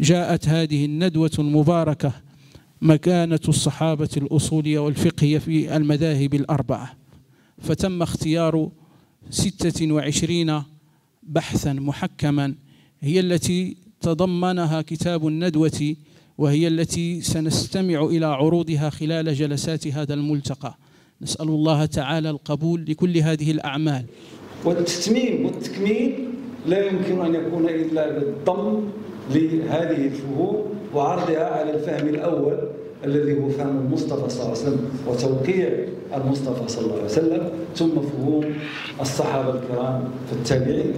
جاءت هذه الندوة المباركة مكانة الصحابة الأصولية والفقهية في المذاهب الأربعة. فتم اختيار ستة وعشرين بحثا محكما هي التي تضمنها كتاب الندوة وهي التي سنستمع إلى عروضها خلال جلسات هذا الملتقى. نسأل الله تعالى القبول لكل هذه الأعمال. والتتميم والتكميل لا يمكن أن يكون إلا بالضم لهذه الفهوم وعرضها على الفهم الأول الذي هو فهم المصطفى صلى الله عليه وسلم وتوقيع المصطفى صلى الله عليه وسلم ثم فهوم الصحابة الكرام في التابعين.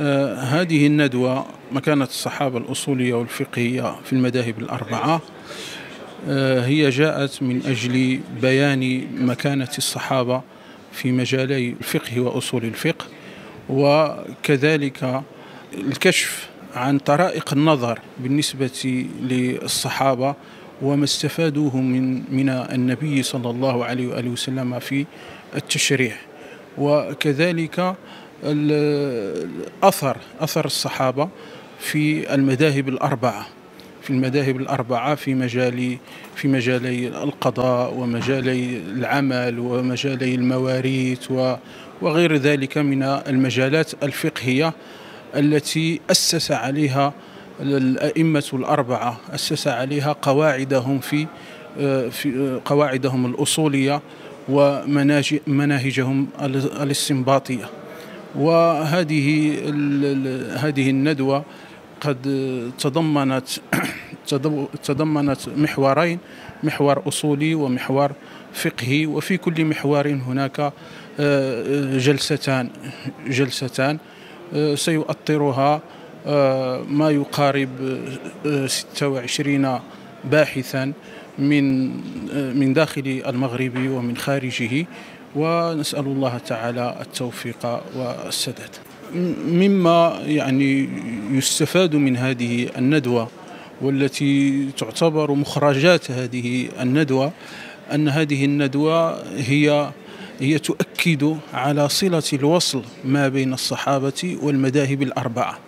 آه هذه الندوة مكانة الصحابة الأصولية والفقهية في المذاهب الأربعة. آه هي جاءت من أجل بيان مكانة الصحابة في مجالي الفقه وأصول الفقه. وكذلك الكشف عن طرائق النظر بالنسبة للصحابة وما استفادوه من من النبي صلى الله عليه وآله وسلم في التشريع. وكذلك الأثر أثر الصحابة في المذاهب الأربعة في المذاهب الأربعة في مجال في مجالي القضاء ومجالي العمل ومجالي المواريث وغير ذلك من المجالات الفقهية التي أسس عليها الأئمة الأربعة أسس عليها قواعدهم في في قواعدهم الأصولية ومناهجهم الاستنباطية. وهذه هذه الندوة قد تضمنت تضمنت محورين محور أصولي ومحور فقهي وفي كل محور هناك جلستان جلستان سيؤطرها ما يقارب 26 باحثا من من داخل المغرب ومن خارجه ونسأل الله تعالى التوفيق والسداد. مما يعني يستفاد من هذه الندوة والتي تعتبر مخرجات هذه الندوة أن هذه الندوة هي هي تؤكد على صلة الوصل ما بين الصحابة والمذاهب الأربعة.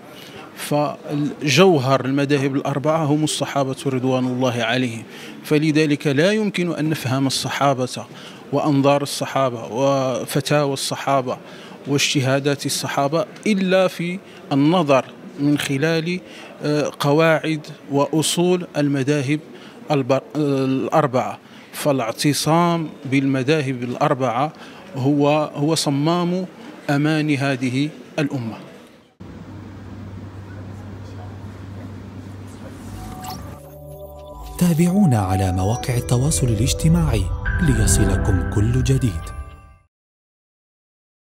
فجوهر المذاهب الأربعة هم الصحابة رضوان الله عليهم. فلذلك لا يمكن أن نفهم الصحابة وأنظار الصحابة وفتاوى الصحابة واجتهادات الصحابة إلا في النظر من خلال قواعد وأصول المذاهب الأربعة. فالاعتصام بالمذاهب الأربعة هو هو صمام أمان هذه الأمة. تابعونا على مواقع التواصل الاجتماعي ليصلكم كل جديد.